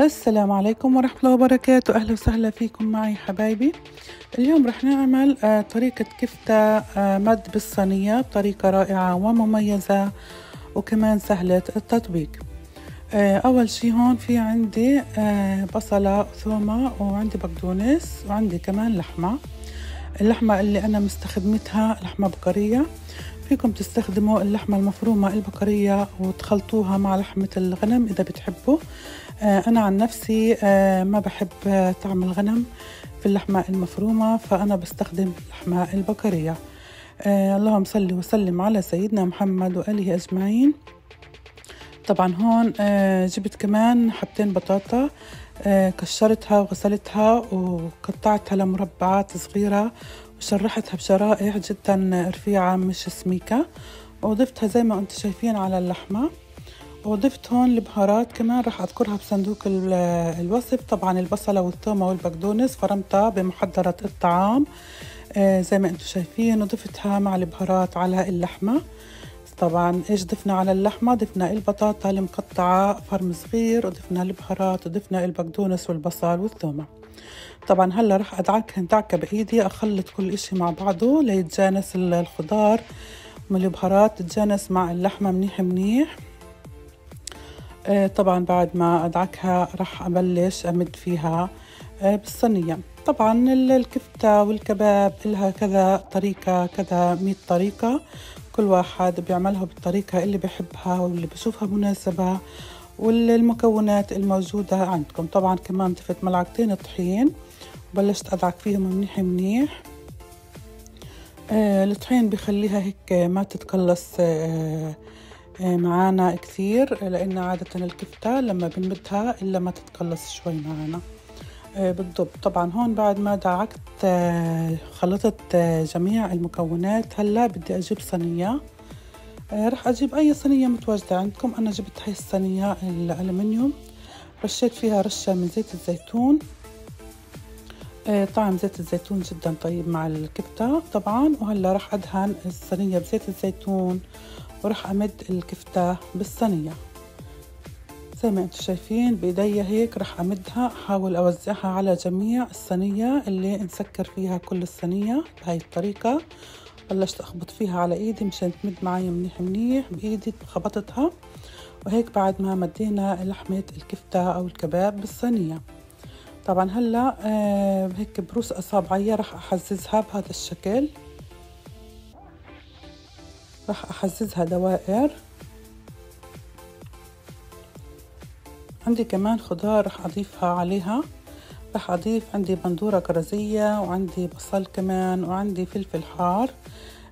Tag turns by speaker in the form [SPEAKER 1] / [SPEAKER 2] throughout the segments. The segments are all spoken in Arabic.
[SPEAKER 1] السلام عليكم ورحمة الله وبركاته. أهلا وسهلا فيكم معي حبايبي. اليوم رح نعمل آه، طريقة كفتة آه، مد بالصينية بطريقة رائعة ومميزة وكمان سهلة التطبيق. آه، أول شي هون في عندي بصلة وثومة وعندي بقدونس وعندي كمان لحمة. اللحمة اللي أنا مستخدمتها لحمة بقرية. فيكم تستخدموا اللحمة المفرومة البقرية وتخلطوها مع لحمة الغنم إذا بتحبوا. آه، أنا عن نفسي آه، ما بحب طعم الغنم في اللحمة المفرومة فأنا بستخدم اللحمة البقرية. آه، اللهم صل وسلم على سيدنا محمد وآله أجمعين. طبعا هون جبت كمان حبتين بطاطا كشرتها وغسلتها وقطعتها لمربعات صغيرة وشرحتها بشرائح جدا رفيعة مش سميكة. وضفتها زي ما أنتم شايفين على اللحمة. وضفت هون البهارات كمان راح أذكرها بصندوق الوصف. طبعا البصلة والثومة والبقدونس فرمتها بمحضرة الطعام آه زي ما أنتم شايفين. وضفتها مع البهارات على اللحمة. طبعا إيش ضفنا على اللحمة؟ ضفنا البطاطا المقطعة فرم صغير وضفنا البهارات وضفنا البقدونس والبصل والثومة. طبعا هلا راح ادعكها دعكة بايدي اخلط كل إشي مع بعضه ليتجانس الخضار من البهارات تتجانس مع اللحمة منيح منيح. آه، طبعا بعد ما أدعكها راح أبلش أمد فيها آه، بالصينية. طبعا الكفتة والكباب لها كذا طريقة كذا مية طريقة. كل واحد بيعملها بالطريقة اللي بحبها واللي بشوفها مناسبة. والمكونات الموجودة عندكم. طبعا كمان ضفت ملعقتين طحين وبلشت أدعك فيهم منيح منيح. آه الطحين بخليها هيك ما تتقلص آه آه، معانا كثير لأن عادة الكفتة لما بنمدها إلا ما تتقلص شوي معانا. آه، بالضبط. طبعا هون بعد ما دعكت آه، خلطت جميع المكونات هلأ بدي أجيب صينية. رح أجيب أي صينية متواجدة عندكم. أنا جبت هاي الصينية الألمنيوم رشيت فيها رشة من زيت الزيتون. طعم زيت الزيتون جدا طيب مع الكفتة طبعا. وهلأ رح أدهن الصينية بزيت الزيتون وراح أمد الكفتة بالصينية. زي ما أنتم شايفين بايدي هيك راح أمدها. أحاول أوزعها على جميع الصينية اللي نسكر فيها كل الصينية بهاي الطريقة. بلشت أخبط فيها على إيدي مشان تمد معي منيح منيح بايدي خبطتها. وهيك بعد ما مدينا لحمة الكفتة أو الكباب بالصينية. طبعا هلأ آه هيك بروس أصابعي راح أحززها بهذا الشكل. راح أحززها دوائر. عندي كمان خضار راح أضيفها عليها. راح أضيف عندي بندورة كرزية وعندي بصل كمان وعندي فلفل حار.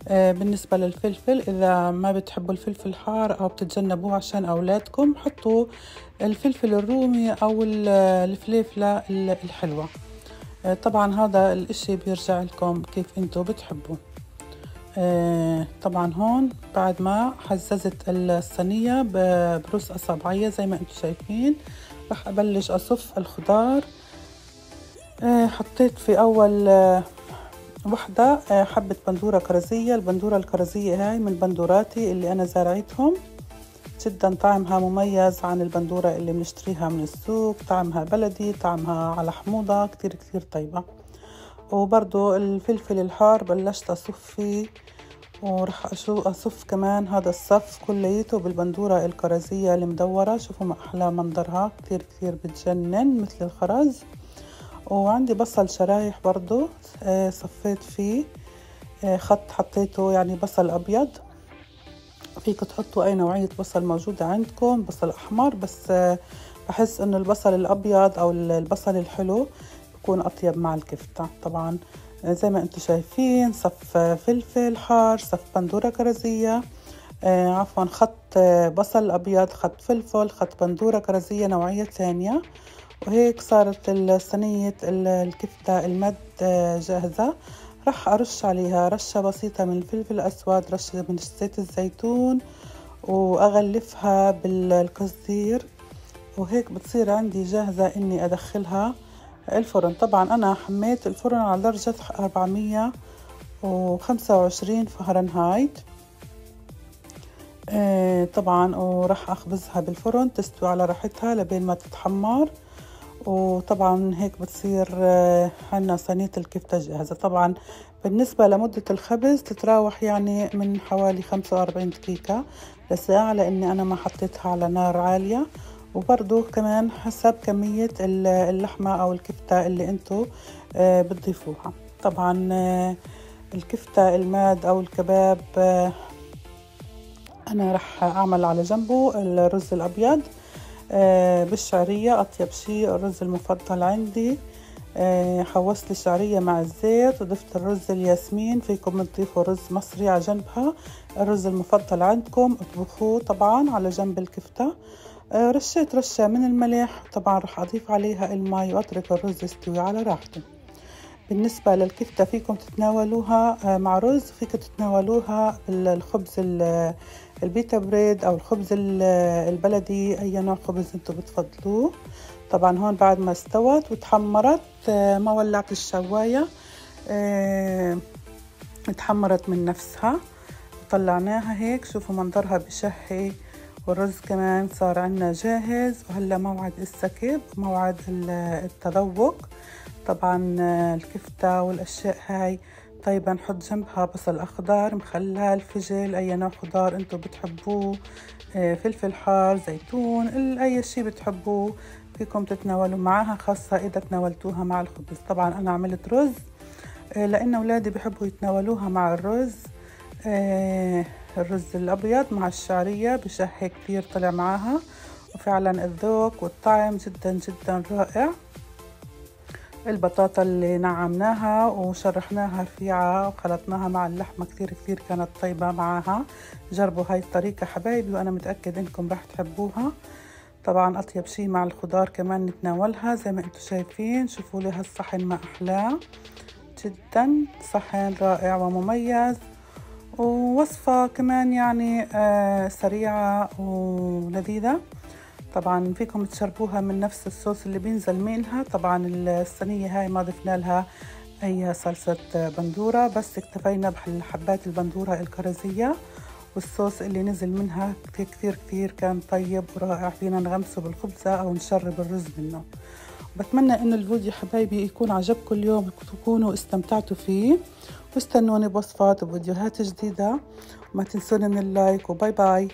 [SPEAKER 1] آه بالنسبة للفلفل إذا ما بتحبوا الفلفل حار أو بتتجنبوه عشان أولادكم حطوا الفلفل الرومي أو الفليفلة الحلوة. آه طبعا هذا الإشي بيرجع لكم كيف انتو بتحبوا آه، طبعا هون بعد ما حززت الصينية بروس أصابعية زي ما أنتم شايفين راح أبلش أصف الخضار. حطيت في أول آه، وحدة حبة بندورة كرزية. البندورة الكرزية هاي من بندوراتي اللي أنا زارعتهم. جدا طعمها مميز عن البندورة اللي بنشتريها من السوق. طعمها بلدي طعمها على حموضة كتير كتير طيبة. وبرضو الفلفل الحار بلشت أصف فيه ورح أصف كمان هذا الصف كليته بالبندورة الكرزية المدورة. شوفوا ما أحلى منظرها كتير كتير بتجنن مثل الخرز. وعندي بصل شرايح برضو آه، صفيت فيه آه، خط حطيته يعني بصل أبيض. فيكم تحطوا أي نوعية بصل موجودة عندكم بصل أحمر بس آه، بحس إنه البصل الأبيض أو البصل الحلو بكون أطيب مع الكفتة. طبعا زي ما أنتم شايفين صف فلفل حار صف بندورة كرزية عفوا خط بصل أبيض خط فلفل خط بندورة كرزية نوعية ثانية. وهيك صارت صينية الكفتة المد آه جاهزة. راح أرش عليها. رشة بسيطة من الفلفل الأسود رشة من زيت الزيتون وأغلفها بالقصدير وهيك بتصير عندي جاهزة إني أدخلها. الفرن. طبعا أنا حميت الفرن على درجة أربعمية وخمسة وعشرين فهرنهايت. آه طبعا وراح أخبزها بالفرن. تستوي على راحتها لبين ما تتحمر. وطبعا هيك بتصير آه عنا صينية الكفتة جاهزة طبعا بالنسبة لمدة الخبز تتراوح يعني من حوالي خمسة وأربعين دقيقة. لساعة لأني أنا ما حطيتها على نار عالية. وبرضو كمان حسب كمية اللحمة أو الكفتة اللي أنتو آه بتضيفوها. طبعا آه الكفتة الماد أو الكباب أنا رح أعمل على جنبه الرز الأبيض. بالشعرية أطيب شيء الرز المفضل عندي. حوصت الشعرية مع الزيت وضفت الرز الياسمين. فيكم تضيفوا رز مصري على جنبها. الرز المفضل عندكم أطبخوه طبعا على جنب الكفتة. رشيت رشة من الملح. طبعا رح أضيف عليها الماء وأترك الرز يستوي على راحته. بالنسبة للكفتة فيكم تتناولوها مع رز فيكم تتناولوها بالخبز ال pita bread أو الخبز البلدي أي نوع خبز أنتم بتفضلوه. طبعا هون بعد ما استوت وتحمرت ما ولعت الشواية اتحمرت من نفسها طلعناها هيك. شوفوا منظرها بشهي والرز كمان صار عنا جاهز. وهلأ موعد السكب موعد التذوق. طبعا الكفتة والأشياء هاي. طيب نحط جنبها بصل أخضر مخلل فجل أي نوع خضار أنتو بتحبوه فلفل حار زيتون أي شي بتحبوه. فيكم تتناولوا معها خاصة إذا تناولتوها مع الخبز. طبعا أنا عملت رز لأن أولادي بحبوا يتناولوها مع الرز الرز الأبيض مع الشعرية بشهي كتير طلع معاها. وفعلا الذوق والطعم جدا جدا رائع. البطاطا اللي نعمناها وشرحناها رفيعة وخلطناها مع اللحمة كثير كثير كانت طيبة معاها. جربوا هاي الطريقة حبايبي وأنا متأكد إنكم راح تحبوها. طبعا أطيب شي مع الخضار كمان نتناولها زي ما أنتم شايفين. شوفوا لي هالصحن ما أحلاه. جدا صحن رائع ومميز. ووصفة كمان يعني آه سريعة ولذيذة. طبعا فيكم تشربوها من نفس الصوص اللي بينزل منها. طبعا الصينية هاي ما ضفنا لها أي صلصة بندورة بس اكتفينا بحبات البندورة الكرزية. والصوص اللي نزل منها كتير كتير كان طيب ورائع. فينا نغمسه بالخبزة أو نشرب الرز منه. بتمنى إن الفيديو حبايبي يكون عجبكم اليوم تكونوا استمتعتوا فيه. واستنوني بوصفات وفيديوهات جديدة. وما تنسوني من اللايك وباي باي.